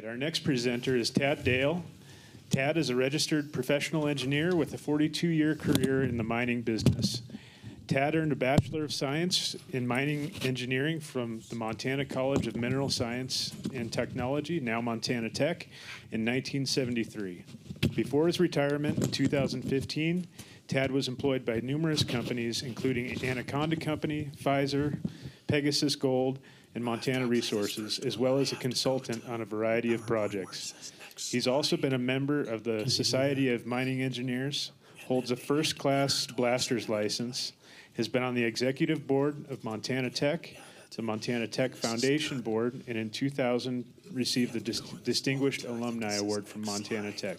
right, our next presenter is Tad Dale. Tad is a registered professional engineer with a 42-year career in the mining business. Tad earned a Bachelor of Science in Mining Engineering from the Montana College of Mineral Science and Technology, now Montana Tech, in 1973. Before his retirement in 2015, Tad was employed by numerous companies, including Anaconda Company, Pfizer, Pegasus Gold, and Montana Resources, as well as a consultant on a variety of projects. He's also been a member of the Society of Mining Engineers, holds a first-class blaster's license, has been on the executive board of Montana Tech, the Montana Tech Foundation Board, and in 2000 received the Dis- Distinguished Alumni Award from Montana Tech.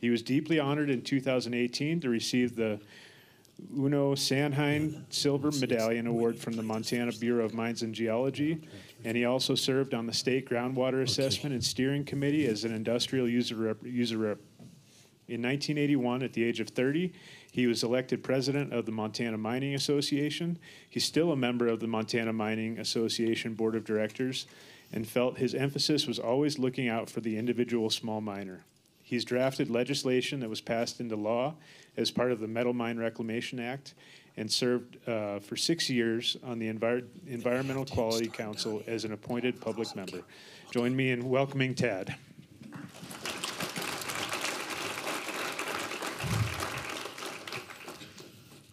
He was deeply honored in 2018 to receive the Uuno Sahinen Silver Medallion Award from the Montana Bureau of Mines and Geology, and he also served on the State Groundwater Assessment and Steering Committee as an industrial user rep. User rep. In 1981, at the age of 30, he was elected president of the Montana Mining Association. He's still a member of the Montana Mining Association Board of Directors and felt his emphasis was always looking out for the individual small miner. He's drafted legislation that was passed into law as part of the Metal Mine Reclamation Act and served uh, for six years on the Envir- Environmental Quality Council as an appointed public member. Join me in welcoming Tad.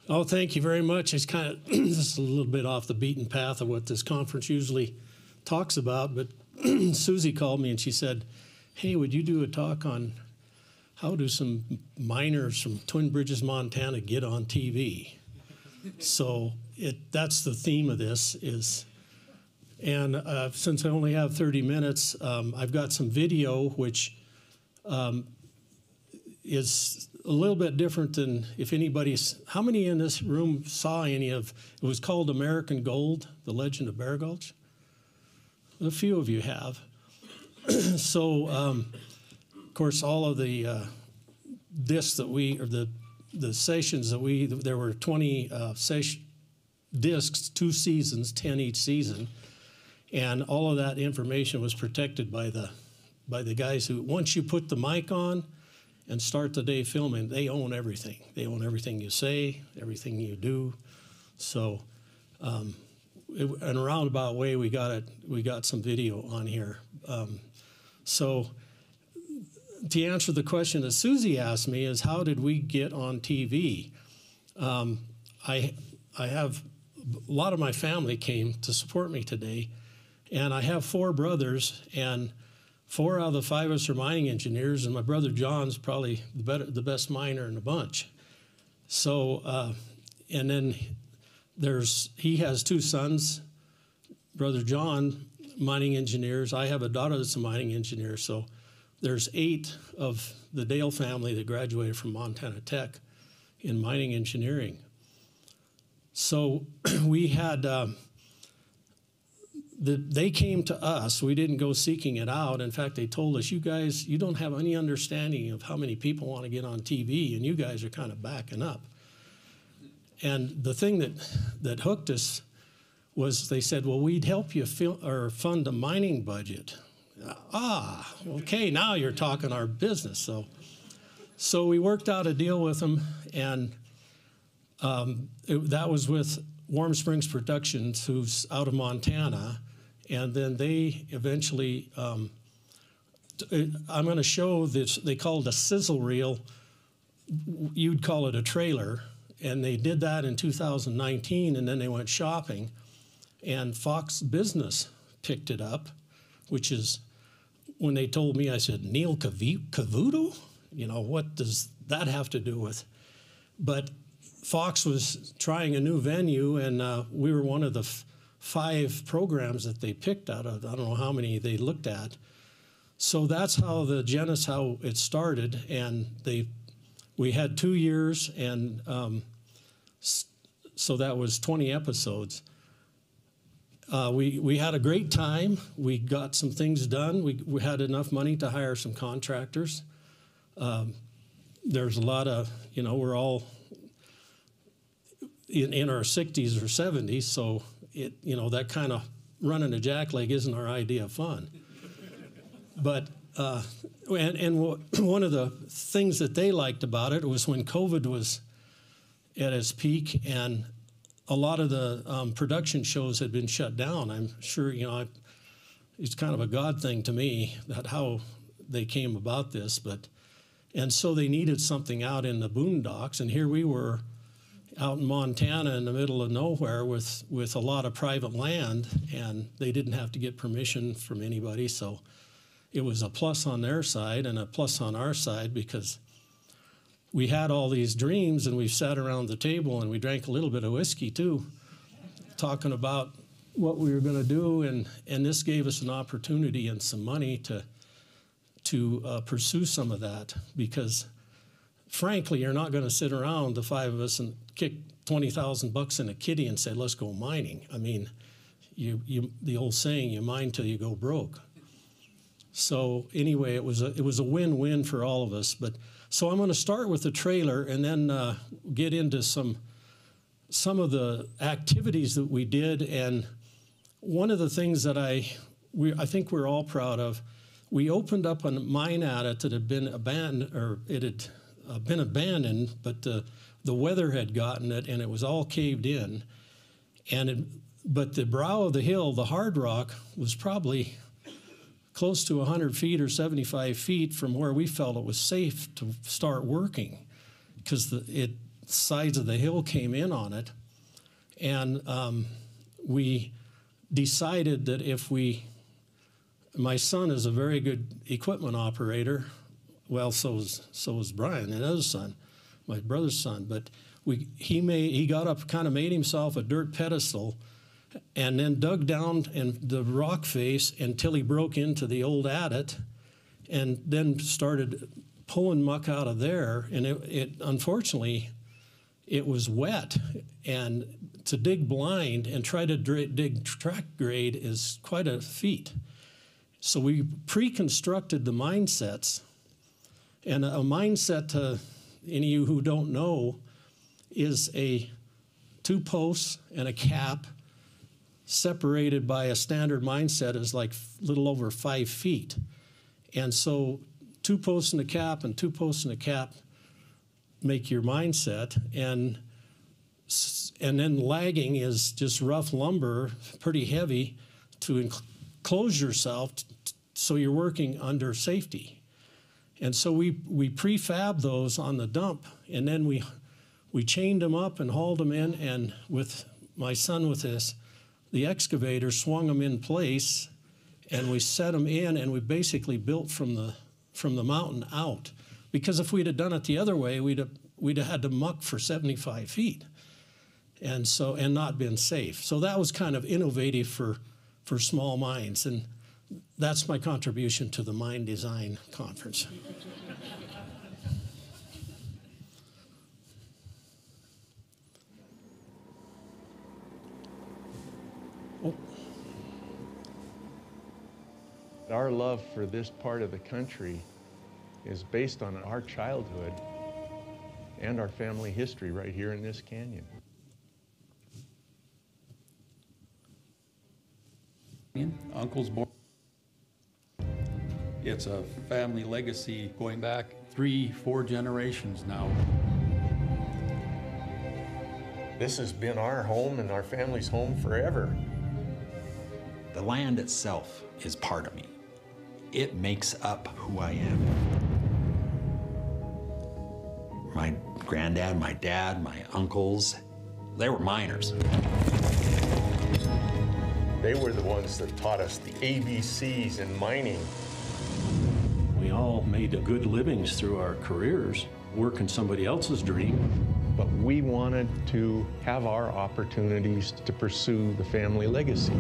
Oh, thank you very much. It's kind of just a little bit off the beaten path of what this conference usually talks about. But Susie called me and she said, "Hey, would you do a talk on how do some miners from Twin Bridges, Montana, get on TV?" so it that's the theme of this is. And uh, since I only have 30 minutes, um, I've got some video which um, is a little bit different than if anybody's. How many in this room saw any of? It was called American Gold: The Legend of Bear Gulch. A few of you have. so, um, of course, all of the uh, discs that we or the the sessions that we there were 20 uh, discs, two seasons, 10 each season, and all of that information was protected by the by the guys who once you put the mic on and start the day filming, they own everything. They own everything you say, everything you do. So, um, it, in a roundabout way, we got it. We got some video on here. Um, so, to answer the question that Susie asked me is, how did we get on TV? Um, I I have a lot of my family came to support me today, and I have four brothers and four out of the five of us are mining engineers, and my brother John's probably the, better, the best miner in the bunch. So, uh, and then there's he has two sons, brother John, mining engineers. I have a daughter that's a mining engineer. So, there's eight of the Dale family that graduated from Montana Tech in mining engineering. So, we had. Um, the, they came to us. We didn't go seeking it out. In fact, they told us, "You guys, you don't have any understanding of how many people want to get on TV, and you guys are kind of backing up." And the thing that that hooked us was they said, "Well, we'd help you fil- or fund a mining budget." Ah, okay, now you're talking our business. So, so we worked out a deal with them, and um, it, that was with Warm Springs Productions, who's out of Montana and then they eventually um, i'm going to show this they called a sizzle reel you'd call it a trailer and they did that in 2019 and then they went shopping and fox business picked it up which is when they told me i said neil cavuto you know what does that have to do with but fox was trying a new venue and uh, we were one of the five programs that they picked out of. I don't know how many they looked at. So that's how the Genesis how it started, and they we had two years, and um, so that was 20 episodes. Uh, we we had a great time. We got some things done. We we had enough money to hire some contractors. Um, there's a lot of you know we're all in, in our 60s or 70s, so it, you know, that kind of running a jackleg isn't our idea of fun. But uh, and and one of the things that they liked about it was when COVID was at its peak and a lot of the um, production shows had been shut down. I'm sure you know I, it's kind of a God thing to me that how they came about this, but and so they needed something out in the boondocks, and here we were out in Montana in the middle of nowhere with with a lot of private land, and they didn't have to get permission from anybody, so it was a plus on their side and a plus on our side because we had all these dreams and we sat around the table and we drank a little bit of whiskey too, talking about what we were going to do, and and this gave us an opportunity and some money to to uh, pursue some of that because frankly you're not going to sit around the five of us and kick 20,000 bucks in a kitty and say let's go mining. I mean you, you the old saying you mine till you go broke. So anyway it was a, it was a win-win for all of us but so i'm going to start with the trailer and then uh, get into some some of the activities that we did and one of the things that I, we, I think we're all proud of, we opened up a mine adit that had been abandoned, or it had uh, been abandoned, but the, the weather had gotten it and it was all caved in. And it, but the brow of the hill, the hard rock, was probably close to 100 feet or 75 feet from where we felt it was safe to start working because the it, sides of the hill came in on it. And um, we decided that if we, my son is a very good equipment operator. Well, so is so is Brian, another son, my brother's son. But we he made he got up, kind of made himself a dirt pedestal, and then dug down in the rock face until he broke into the old adit, and then started pulling muck out of there. And it, it unfortunately, it was wet, and to dig blind and try to dig track grade is quite a feat. So we pre-constructed the mine sets. and a mine set, to any of you who don't know, is a two posts and a cap separated by a standard mine set is like a little over five feet. And so two posts and a cap and two posts and a cap make your mine set. And and then lagging is just rough lumber, pretty heavy, to enclose yourself so you're working under safety. And so we, we prefab those on the dump, and then we, we chained them up and hauled them in, and with my son with this, the excavator swung them in place, and we set them in, and we basically built from the, from the mountain out. Because if we'd have done it the other way, we'd have, we'd have had to muck for 75 feet and so and not been safe. So that was kind of innovative for for small mines, and that's my contribution to the mine design conference. Our love for this part of the country is based on our childhood and our family history right here in this canyon. Uncle's born. It's a family legacy going back three, four generations now. This has been our home and our family's home forever. The land itself is part of me. It makes up who I am. My granddad, my dad, my uncles, they were miners. They were the ones that taught us the ABCs in mining. We all made good livings through our careers, working somebody else's dream. But we wanted to have our opportunities to pursue the family legacy.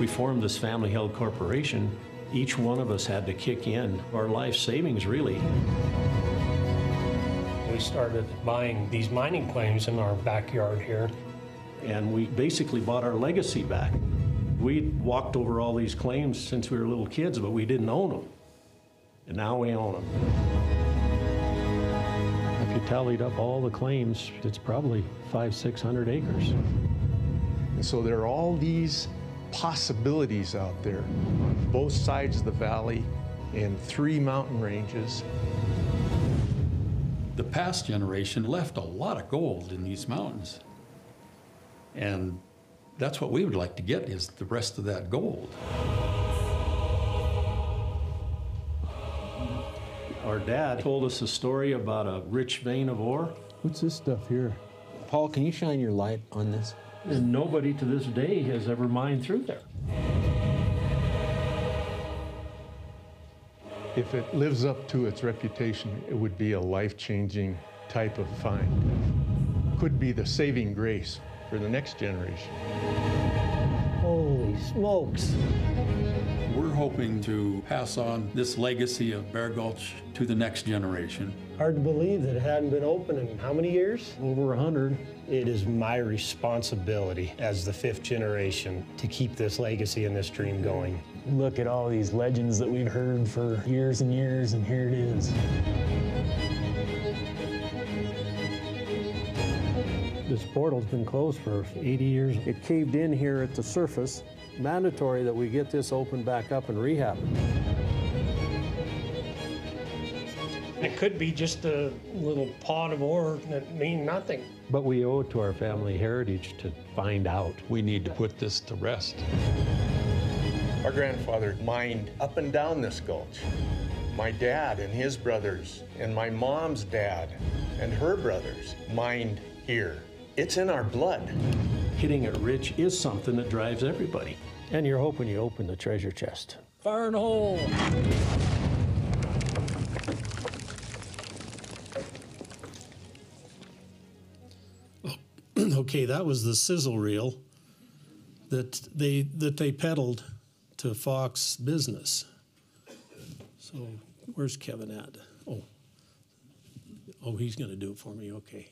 We formed this family held corporation. Each one of us had to kick in our life savings, really. We started buying these mining claims in our backyard here. And we basically bought our legacy back. We walked over all these claims since we were little kids, but we didn't own them. And now we own them. If you tallied up all the claims, it's probably five, 600 acres. And so there are all these possibilities out there on both sides of the valley in three mountain ranges. The past generation left a lot of gold in these mountains. And that's what we would like to get is the rest of that gold. Our dad told us a story about a rich vein of ore, What's this stuff here? Paul, can you shine your light on this? And nobody to this day has ever mined through there. If it lives up to its reputation, it would be a life-changing type of find. Could be the saving grace for the next generation. Holy smokes. We're hoping to pass on this legacy of Bear Gulch to the next generation. Hard to believe that it hadn't been open in how many years? Over hundred. It is my responsibility as the fifth generation to keep this legacy and this dream going. Look at all these legends that we've heard for years and years, and here it is. This portal's been closed for 80 years. It caved in here at the surface. Mandatory that we get this open back up and rehab it. It could be just a little pot of ore that mean nothing. But we owe it to our family heritage to find out. We need to put this to rest. Our grandfather mined up and down this gulch. My dad and his brothers, and my mom's dad and her brothers mined here. It's in our blood. Hitting it rich is something that drives everybody. And you're hoping you open the treasure chest. Fire in the hole! okay, that was the sizzle reel that they that they peddled to Fox Business. So where's Kevin at? Oh, oh, he's going to do it for me. Okay.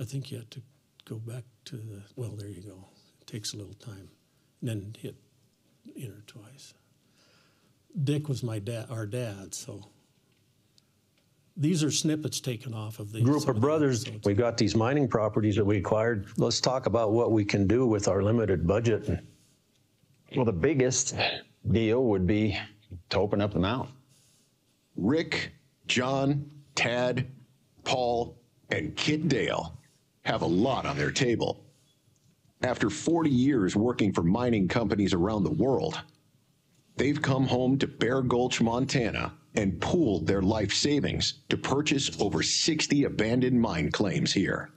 I think you have to go back to the, well, there you go. It takes a little time. And then hit enter twice. Dick was my dad, our dad, so. These are snippets taken off of the. Group of brothers, episodes. we got these mining properties that we acquired. Let's talk about what we can do with our limited budget. Well, the biggest deal would be to open up the mountain. Rick, John, Tad, Paul, and Kit Dale have a lot on their table. After 40 years working for mining companies around the world, they've come home to Bear Gulch, Montana, and pooled their life savings to purchase over 60 abandoned mine claims here.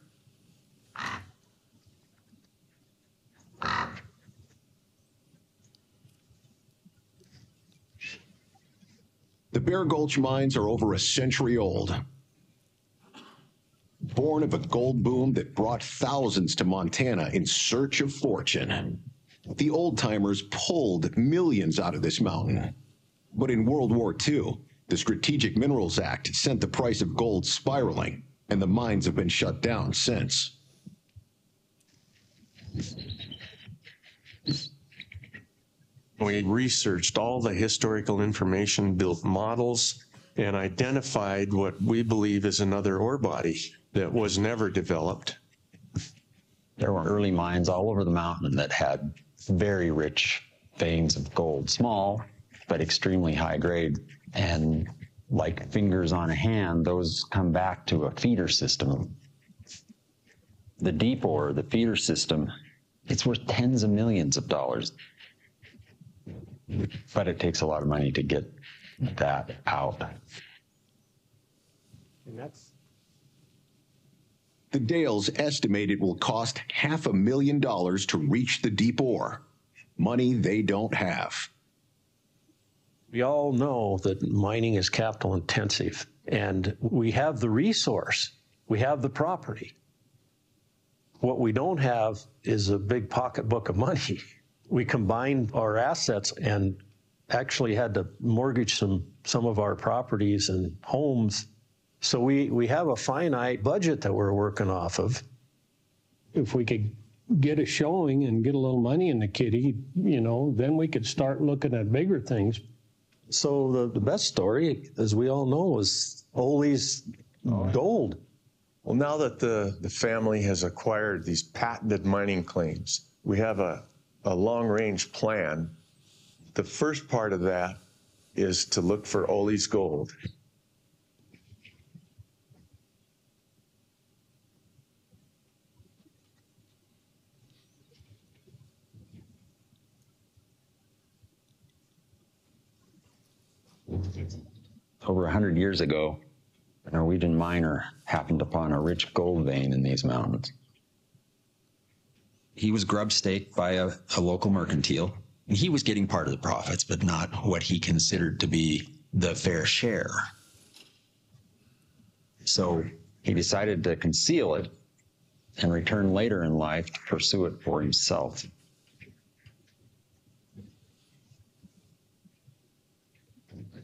The Bear Gulch mines are over a century old. Born of a gold boom that brought thousands to Montana in search of fortune. The old timers pulled millions out of this mountain. But in World War II, the Strategic Minerals Act sent the price of gold spiraling, and the mines have been shut down since. We researched all the historical information, built models, and identified what we believe is another ore body that was never developed. There were early mines all over the mountain that had very rich veins of gold, small, but extremely high grade. And like fingers on a hand, those come back to a feeder system. The deep ore, the feeder system, it's worth tens of millions of dollars. But it takes a lot of money to get that out. And that's The Dales estimate it will cost half a million dollars to reach the deep ore. Money they don't have. We all know that mining is capital intensive, and we have the resource, we have the property. What we don't have is a big pocketbook of money. We combined our assets and actually had to mortgage some, some of our properties and homes. So we, we have a finite budget that we're working off of. If we could get a showing and get a little money in the kitty, you know, then we could start looking at bigger things. So the, the best story, as we all know, is Ole's oh, gold. Well, now that the, the family has acquired these patented mining claims, we have a, a long-range plan. The first part of that is to look for Ole's gold. Over a hundred years ago, a Norwegian miner happened upon a rich gold vein in these mountains. He was grub staked by a, a local mercantile. He was getting part of the profits, but not what he considered to be the fair share. So he decided to conceal it and return later in life to pursue it for himself.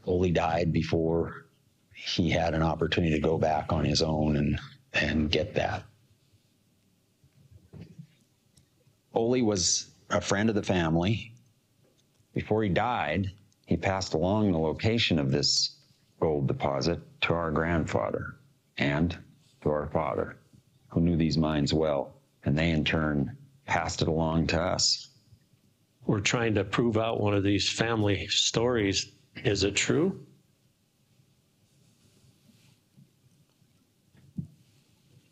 Ole died before he had an opportunity to go back on his own and, and get that. Ole was a friend of the family. Before he died, he passed along the location of this gold deposit to our grandfather and to our father, who knew these mines well, and they in turn passed it along to us. We're trying to prove out one of these family stories. Is it true?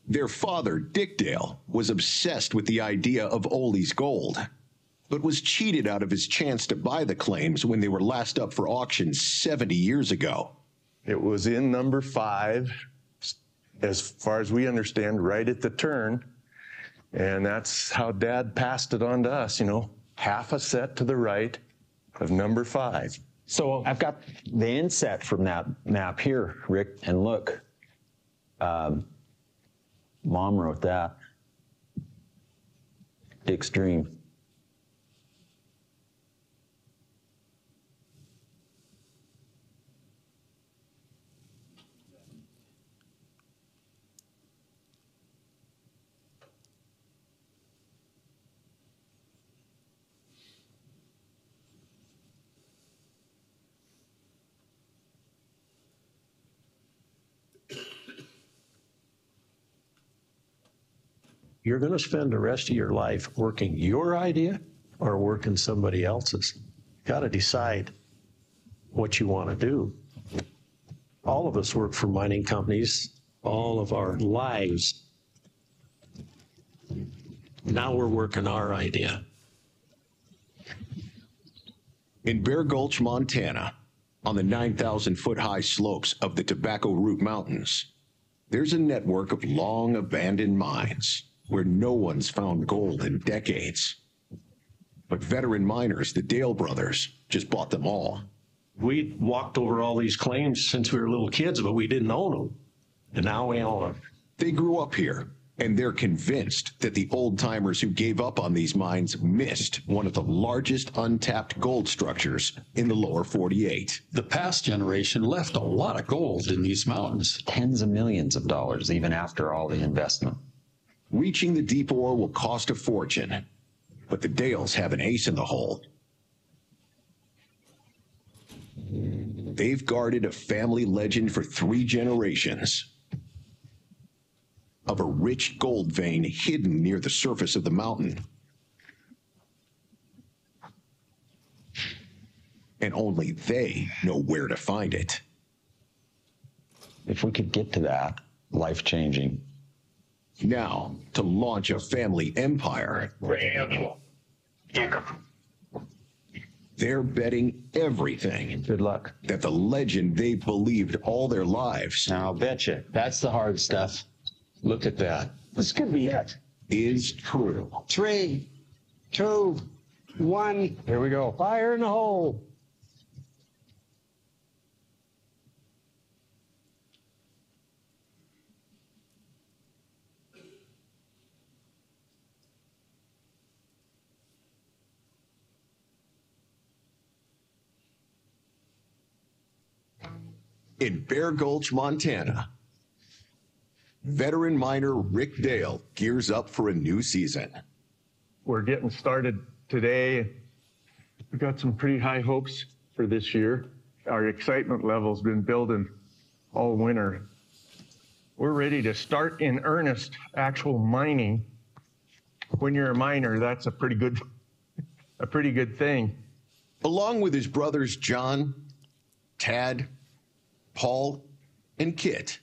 Their father, Dick Dale, was obsessed with the idea of Ole's gold, but was cheated out of his chance to buy the claims when they were last up for auction 70 years ago. It was in number five, as far as we understand, right at the turn. And that's how dad passed it on to us, you know, half a set to the right of number five. So I've got the inset from that map here, Rick, and look. Um, Mom wrote that. Dick's dream. You're going to spend the rest of your life working your idea or working somebody else's. Got to decide what you want to do. All of us work for mining companies all of our lives. Now we're working our idea. In Bear Gulch, Montana, on the 9,000 foot high slopes of the Tobacco Root Mountains, there's a network of long abandoned mines where no one's found gold in decades. But veteran miners, the Dale brothers, just bought them all. We walked over all these claims since we were little kids, but we didn't own them. And now we own them. They grew up here, and they're convinced that the old timers who gave up on these mines missed one of the largest untapped gold structures in the lower 48. The past generation left a lot of gold in these mountains. Tens of millions of dollars, even after all the investment. Reaching the deep ore will cost a fortune, but the Dales have an ace in the hole. They've guarded a family legend for three generations of a rich gold vein hidden near the surface of the mountain. And only they know where to find it. If we could get to that, life changing. Now, to launch a family empire, they're betting everything. Good luck. That the legend they've believed all their lives. Now, I'll bet you that's the hard stuff. Look at that. This could be it. Is true. Three, two, one. Here we go. Fire in the hole. In Bear Gulch, Montana, veteran miner Rick Dale gears up for a new season. we're getting started today. We've got some pretty high hopes for this year. Our excitement level's been building all winter. We're ready to start in earnest actual mining. When you're a miner, that's a pretty good, a pretty good thing. Along with his brothers John, Tad, Paul, and Kit,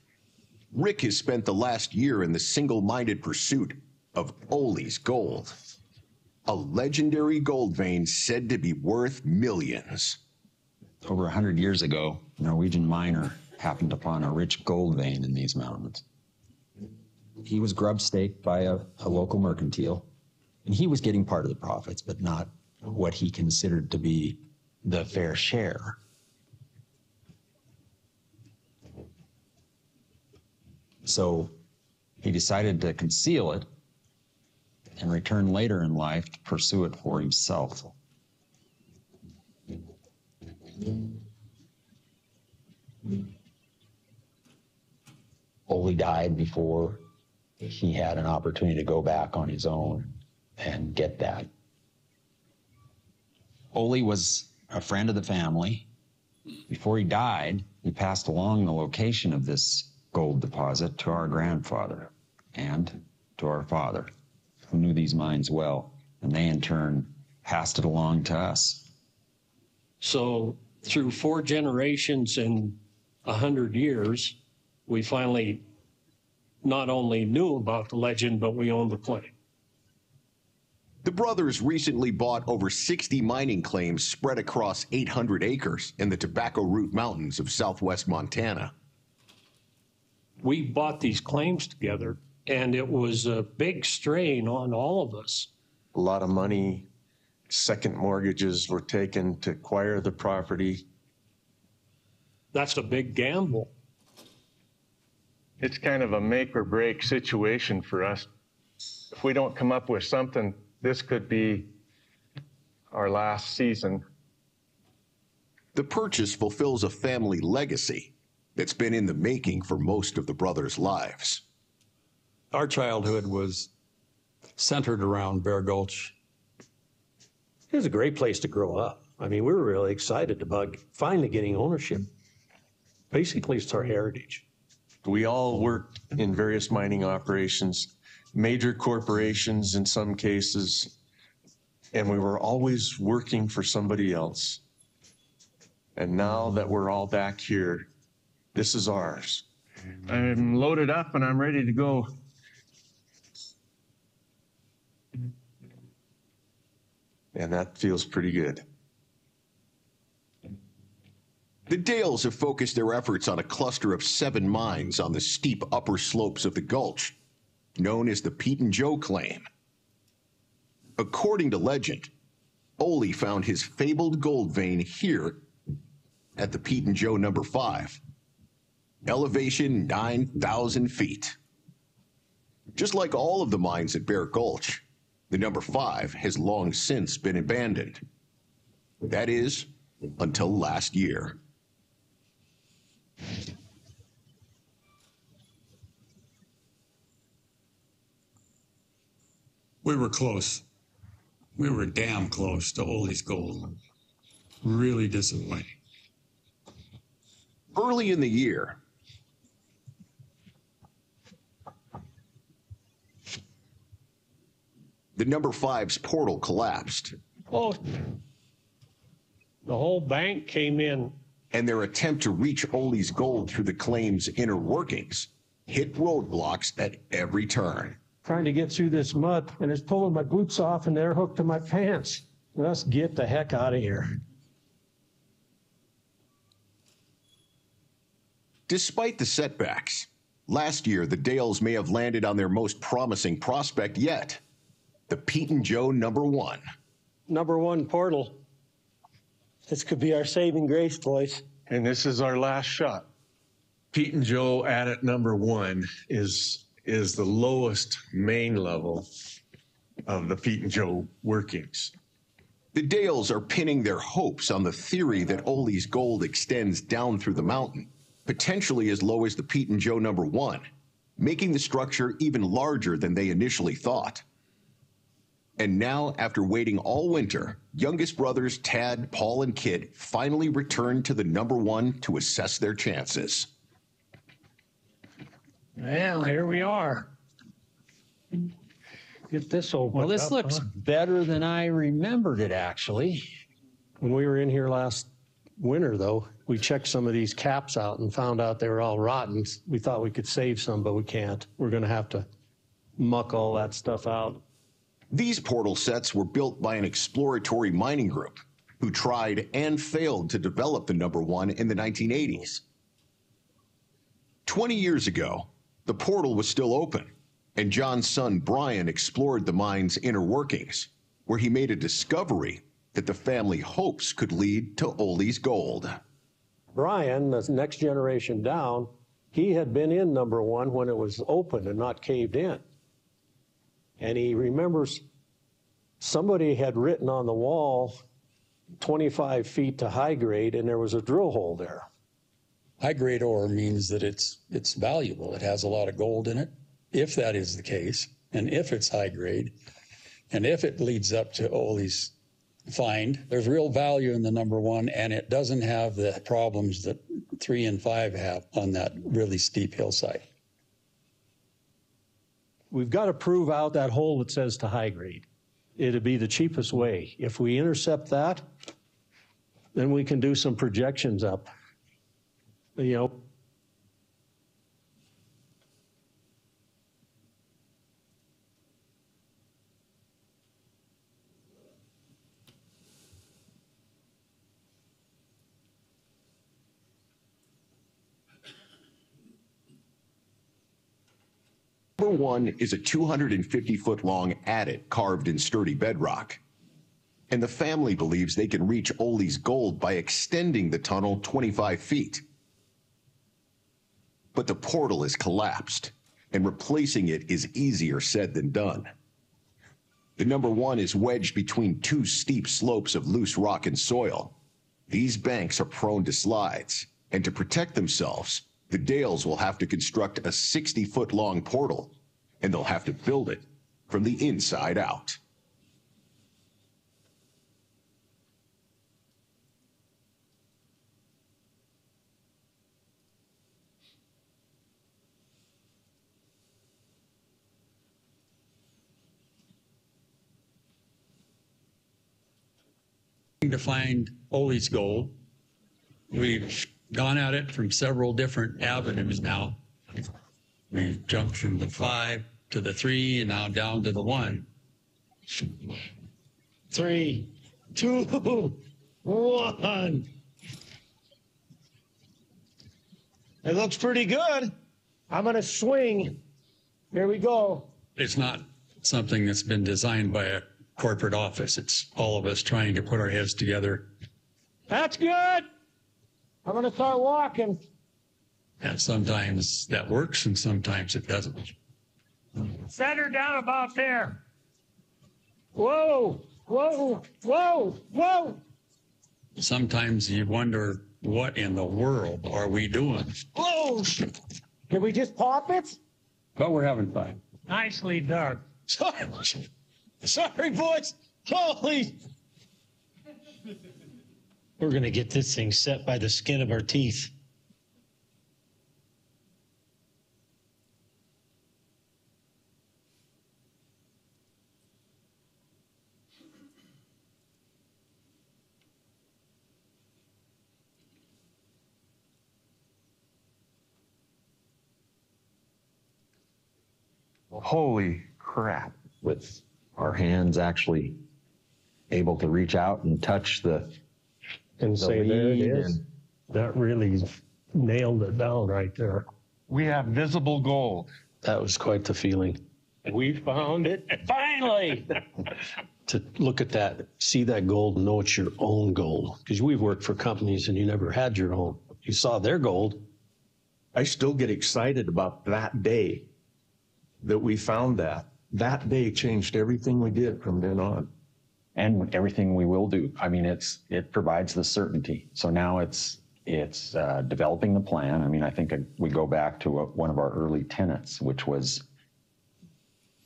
Rick has spent the last year in the single minded pursuit of Ole's gold, a legendary gold vein said to be worth millions. Over a hundred years ago, a Norwegian miner happened upon a rich gold vein in these mountains. He was grub staked by a, a local mercantile, and he was getting part of the profits, but not what he considered to be the fair share. So he decided to conceal it and return later in life to pursue it for himself. Ole died before he had an opportunity to go back on his own and get that. Ole was a friend of the family. Before he died, he passed along the location of this gold deposit to our grandfather and to our father, who knew these mines well, and they in turn passed it along to us. So through four generations in a hundred years, we finally not only knew about the legend, but we owned the claim. The brothers recently bought over 60 mining claims spread across 800 acres in the Tobacco Root Mountains of southwest Montana. We bought these claims together, and it was a big strain on all of us. A lot of money, second mortgages were taken to acquire the property. That's a big gamble. It's kind of a make or break situation for us. If we don't come up with something, this could be our last season. The purchase fulfills a family legacy that's been in the making for most of the brothers' lives. Our childhood was centered around Bear Gulch. It was a great place to grow up. I mean, we were really excited about finally getting ownership. Basically, it's our heritage. We all worked in various mining operations, major corporations in some cases, and we were always working for somebody else. And now that we're all back here, this is ours. I'm loaded up and I'm ready to go. And that feels pretty good. The Dales have focused their efforts on a cluster of seven mines on the steep upper slopes of the gulch, known as the Pete and Joe Claim. According to legend, Ole found his fabled gold vein here at the Pete and Joe number five. Elevation 9,000 feet. Just like all of the mines at Bear Gulch, the number five has long since been abandoned. That is, until last year. We were close. We were damn close to Ole's gold. Really disappointing. Early in the year, the number five's portal collapsed. Oh, the whole bank came in. And their attempt to reach Ole's gold through the claim's inner workings hit roadblocks at every turn. Trying to get through this mud, and it's pulling my boots off, and they're hooked to my pants. Let's get the heck out of here. Despite the setbacks, last year the Dales may have landed on their most promising prospect yet the Pete and Joe number one. Number one portal. This could be our saving grace, boys. And this is our last shot. Pete and Joe adit number one is is the lowest main level of the Pete and Joe workings. The Dales are pinning their hopes on the theory that Ole's gold extends down through the mountain, potentially as low as the Pete and Joe number one, making the structure even larger than they initially thought. And now, after waiting all winter, youngest brothers Tad, Paul, and Kit finally returned to the number one to assess their chances. Well, here we are. Get this opened Well, this up, looks huh? better than I remembered it, actually. When we were in here last winter, though, we checked some of these caps out and found out they were all rotten. We thought we could save some, but we can't. We're going to have to muck all that stuff out. These portal sets were built by an exploratory mining group who tried and failed to develop the number one in the 1980s. 20 years ago, the portal was still open, and John's son Brian explored the mine's inner workings, where he made a discovery that the family hopes could lead to Ole's gold. Brian, the next generation down, he had been in number one when it was open and not caved in. And he remembers somebody had written on the wall 25 feet to high grade, and there was a drill hole there. High grade ore means that it's it's valuable. It has a lot of gold in it. If that is the case, and if it's high grade, and if it leads up to Ole's find, there's real value in the number one, and it doesn't have the problems that three and five have on that really steep hillside. We've got to prove out that hole that says to high grade. It'd be the cheapest way. If we intercept that, then we can do some projections up. You know, Number one is a 250 foot long adit carved in sturdy bedrock. And the family believes they can reach Ole's gold by extending the tunnel 25 feet. But the portal is collapsed, and replacing it is easier said than done. The number one is wedged between two steep slopes of loose rock and soil. These banks are prone to slides, and to protect themselves, the Dales will have to construct a 60 foot long portal, and they'll have to build it from the inside out. To find Ole's gold, we've gone at it from several different avenues now. We've jumped from the five to the three and now down to the one. Three, two, one. It looks pretty good. I'm gonna swing. Here we go. It's not something that's been designed by a corporate office. It's all of us trying to put our heads together. That's good. I'm gonna start walking. And sometimes that works and sometimes it doesn't. Set her down about there. Whoa, whoa, whoa, whoa. Sometimes you wonder, what in the world are we doing? Whoa! Can we just pop it? But we're having fun. Nicely done. Sorry, sorry, boys. Holy. We're gonna get this thing set by the skin of our teeth. Holy crap. With our hands actually able to reach out and touch the. and the say, there it lead is. and- That really nailed it down right there. We have visible gold. That was quite the feeling. We found it. Finally. to look at that, see that gold, know it's your own gold. Because we've worked for companies and you never had your own. You saw their gold. I still get excited about that day that we found that. That day changed everything we did from then on. And everything we will do. I mean, it's, it provides the certainty. So now it's, it's uh, developing the plan. I mean, I think we go back to a- one of our early tenets, which was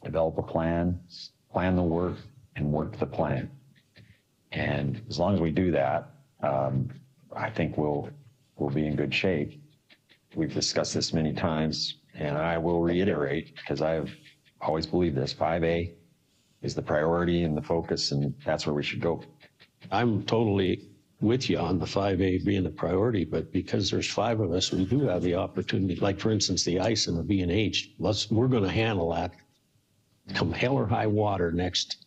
develop a plan, plan the work, and work the plan. And as long as we do that, um, I think we'll, we'll be in good shape. We've discussed this many times, and I will reiterate, because I've always believed this, 5A is the priority and the focus, and that's where we should go. I'm totally with you on the 5A being the priority, but because there's five of us, we do have the opportunity, like for instance, the ice and the B and H, let's, we're gonna handle that come hell or high water next.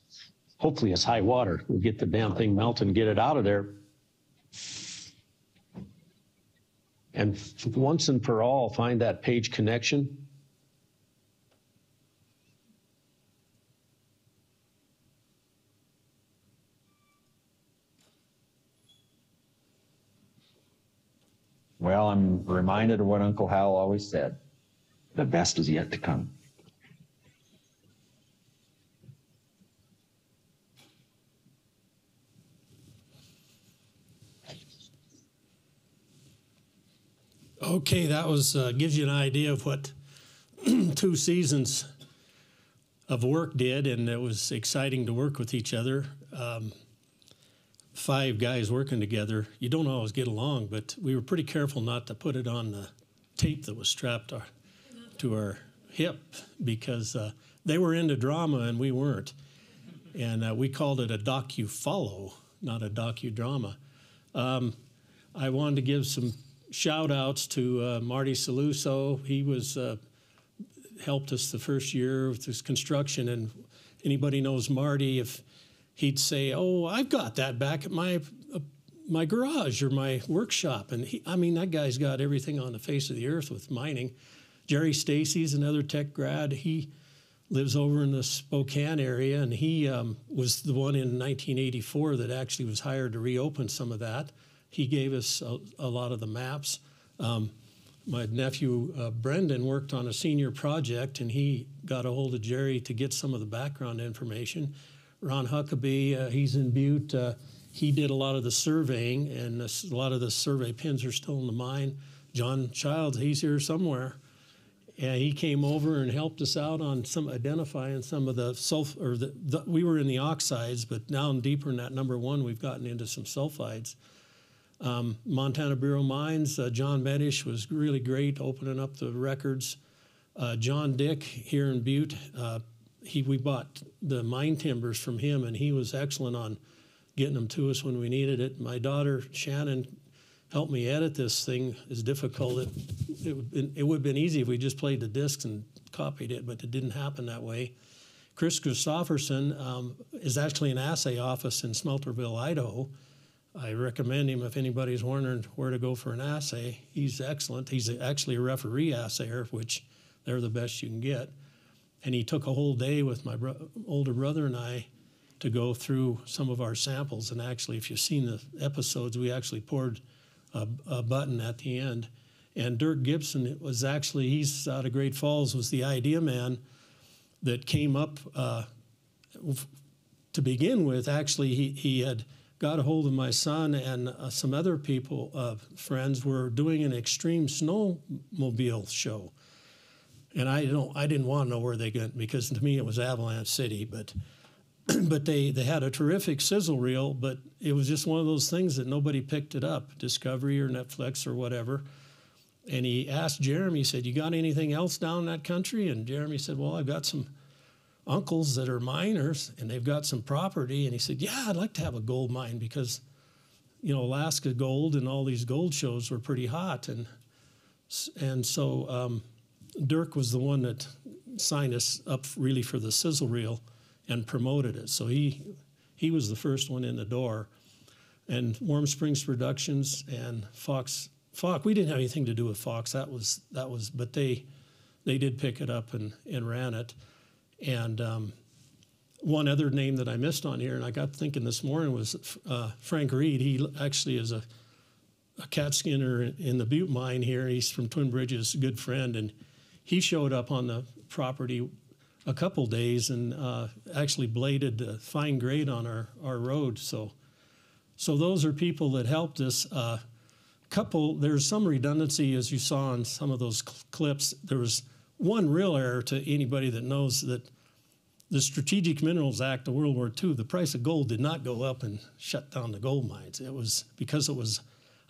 Hopefully it's high water. We get the damn thing melted and get it out of there. And once and for all, find that page connection. Well, I'm reminded of what Uncle Hal always said the best is yet to come. Okay, that was uh, gives you an idea of what two seasons of work did, and it was exciting to work with each other. Um, five guys working together. You don't always get along, but we were pretty careful not to put it on the tape that was strapped our, to our hip because uh, they were into drama and we weren't. And uh, we called it a docu follow, not a docudrama. Um, I wanted to give some shout outs to uh, Marty Saluso. He was uh, helped us the first year with this construction, and anybody knows Marty, if he'd say, "Oh, I've got that back at my uh, my garage or my workshop," and he, I mean, that guy's got everything on the face of the earth with mining. Jerry Stacy's another tech grad. He lives over in the Spokane area, and he um, was the one in 1984 that actually was hired to reopen some of that. He gave us a, a lot of the maps. Um, my nephew uh, Brendan worked on a senior project, and he got a hold of Jerry to get some of the background information. Ron Huckabee, uh, he's in Butte. Uh, he did a lot of the surveying, and a lot of the survey pins are still in the mine. John Childs, he's here somewhere. And he came over and helped us out on some identifying some of the sulfur. Or the, the, we were in the oxides, but now deeper in that number one, we've gotten into some sulfides. Um, Montana Bureau Mines, uh, John Metesh was really great opening up the records. Uh, John Dick here in Butte, uh, he we bought the mine timbers from him, and he was excellent on getting them to us when we needed it. My daughter Shannon helped me edit this thing. It's difficult. It, it, would it would have been easy if we just played the discs and copied it, but it didn't happen that way. Chris Christopherson um, is actually an assay office in Smelterville, Idaho. I recommend him if anybody's wondering where to go for an assay. He's excellent. He's actually a referee assayer, which they're the best you can get. And he took a whole day with my bro- older brother and I to go through some of our samples. And actually, if you've seen the episodes, we actually poured a, a button at the end. And Dirk Gibson it was actually, he's out of Great Falls, was the idea man that came up uh, to begin with. Actually, he, he had got a hold of my son and uh, some other people, uh, friends, were doing an extreme snowmobile show. And I don't, I didn't want to know where they went because to me it was Avalanche City, but but they, they had a terrific sizzle reel, but it was just one of those things that nobody picked it up, Discovery or Netflix or whatever. And he asked Jeremy, he said, You got anything else down in that country? And Jeremy said, Well, I've got some uncles that are miners and they've got some property. And he said, Yeah, I'd like to have a gold mine because, you know, Alaska Gold and all these gold shows were pretty hot. And, and so um, Dirk was the one that signed us up really for the sizzle reel and promoted it. So he, he was the first one in the door. And Warm Springs Productions and Fox, Fox, we didn't have anything to do with Fox. That was, that was, but they, they did pick it up and, and ran it. And um, one other name that I missed on here, and I got thinking this morning, was uh, Frank Reed. He actually is a, a cat skinner in the Butte mine here. He's from Twin Bridges, a good friend, and he showed up on the property a couple days and uh, actually bladed a fine grade on our, our road. So, so those are people that helped us. Uh, couple, there's some redundancy as you saw in some of those cl- clips. There was one real error to anybody that knows that the Strategic Minerals Act of World War II, the price of gold did not go up and shut down the gold mines. It was because it was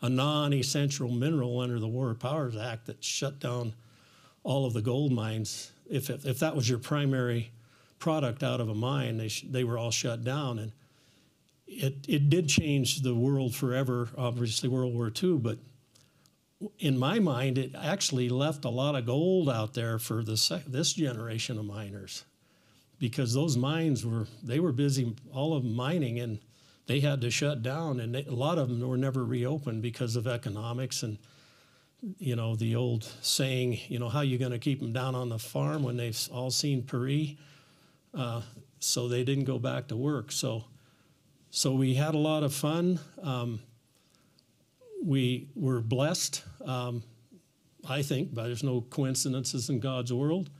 a non-essential mineral under the War Powers Act that shut down all of the gold mines. If, if, if that was your primary product out of a mine, they, they were all shut down. And it, it did change the world forever, obviously World War II, but in my mind, it actually left a lot of gold out there for the sec- this generation of miners. Because those mines were they were busy all of them mining and they had to shut down and they, a lot of them were never reopened because of economics and you know the old saying you know how you going to keep them down on the farm when they've all seen Paris uh, so they didn't go back to work. So so we had a lot of fun. Um, we were blessed um, I think but there's no coincidences in God's world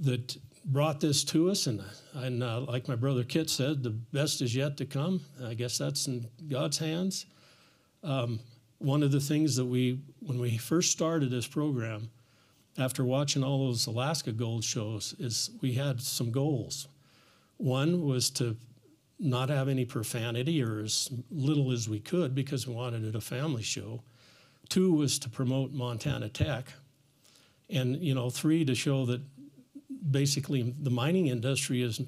that brought this to us, and, and uh, like my brother Kit said, the best is yet to come. I guess that's in God's hands. Um, one of the things that we, when we first started this program, after watching all those Alaska gold shows, is we had some goals. One was to not have any profanity or as little as we could because we wanted it a family show. Two was to promote Montana Tech. And, you know, three, to show that basically the mining industry is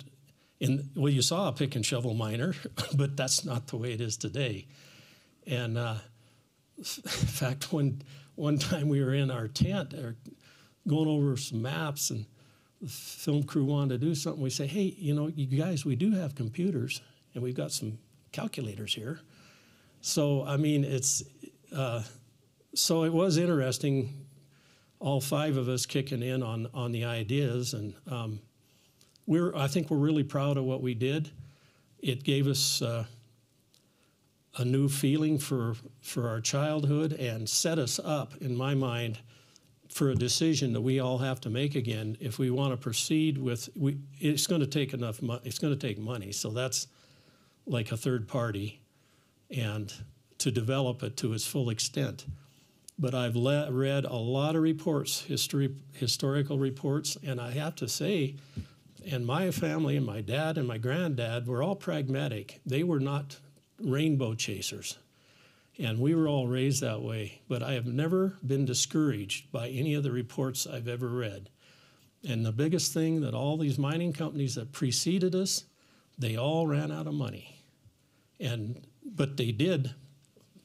in well you saw a pick and shovel miner but that's not the way it is today and uh, in fact one one time we were in our tent or going over some maps and film crew wanted to do something we say hey you know you guys we do have computers and we've got some calculators here so i mean it's uh, so it was interesting all five of us kicking in on on the ideas, and um, we're I think we're really proud of what we did. It gave us uh, a new feeling for for our childhood and set us up, in my mind, for a decision that we all have to make again if we want to proceed with. We it's going to take enough. Mo- it's going to take money, so that's like a third party, and to develop it to its full extent but I've le- read a lot of reports, history, historical reports, and I have to say, and my family and my dad and my granddad were all pragmatic. They were not rainbow chasers. And we were all raised that way. But I have never been discouraged by any of the reports I've ever read. And the biggest thing that all these mining companies that preceded us, they all ran out of money. And but they did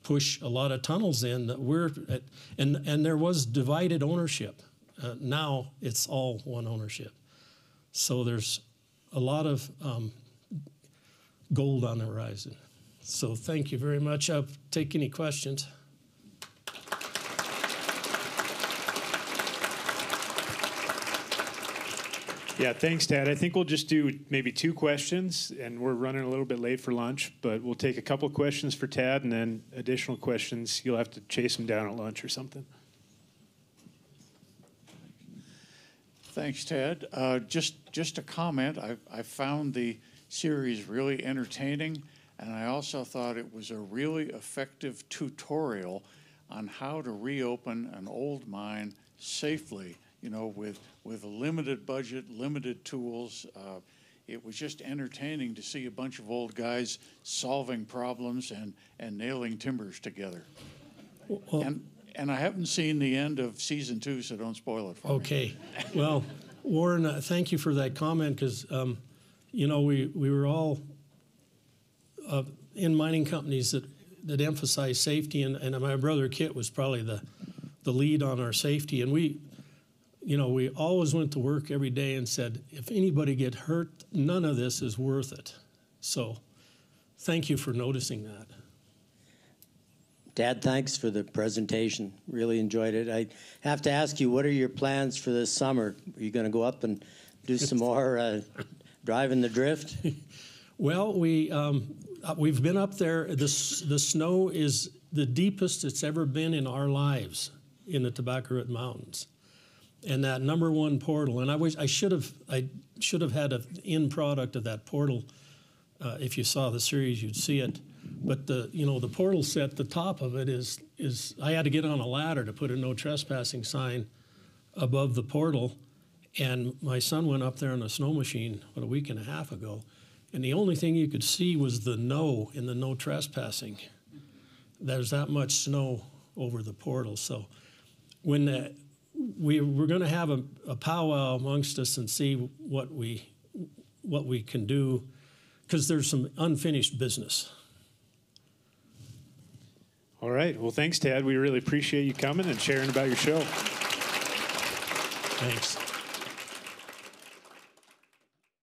push a lot of tunnels in that we're at, and and there was divided ownership. Uh, now it's all one ownership. So there's a lot of um, gold on the horizon. So thank you very much. I'll take any questions. Yeah, thanks, Tad. I think we'll just do maybe two questions, and we're running a little bit late for lunch, but we'll take a couple questions for Tad, and then additional questions. You'll have to chase them down at lunch or something. Thanks, Tad. Uh, just just a comment. I, I found the series really entertaining, and I also thought it was a really effective tutorial on how to reopen an old mine safely. You know, with with a limited budget, limited tools. Uh, it was just entertaining to see a bunch of old guys solving problems and, and nailing timbers together. Well, and and I haven't seen the end of season two, so don't spoil it for me. Okay. Well, Warren, uh, thank you for that comment because, um, you know, we, we were all uh, in mining companies that, that emphasize safety, and, and my brother Kit was probably the, the lead on our safety. And we, you know, we always went to work every day and said, if anybody get hurt, none of this is worth it. So thank you for noticing that. Tad, thanks for the presentation. Really enjoyed it. I have to ask you, what are your plans for this summer? Are you going to go up and do some more uh, driving the drift? well, we um, we've been up there. The the snow is the deepest it's ever been in our lives in the Tobacco Mountains, and that number one portal. And I wish I should have I should have had an end product of that portal. Uh, if you saw the series, you'd see it but the you know the portal set the top of it is is I had to get on a ladder to put a no trespassing sign above the portal And my son went up there on a snow machine about a week and a half ago, and the only thing you could see was the no in the no trespassing. There's that much snow over the portal. So when the, we, we're going to have a, a powwow amongst us and see what we, what we can do, because there's some unfinished business. All right. Well, thanks, Tad. We really appreciate you coming and sharing about your show. Thanks.